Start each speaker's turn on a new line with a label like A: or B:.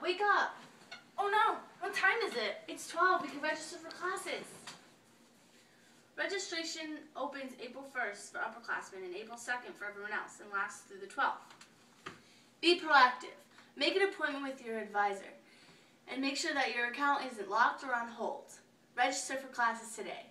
A: wake up.
B: Oh no, what time is it?
A: It's 12. We can register for classes. Registration opens April 1st for upperclassmen and April 2nd for everyone else and lasts through the 12th. Be proactive. Make an appointment with your advisor and make sure that your account isn't locked or on hold. Register for classes today.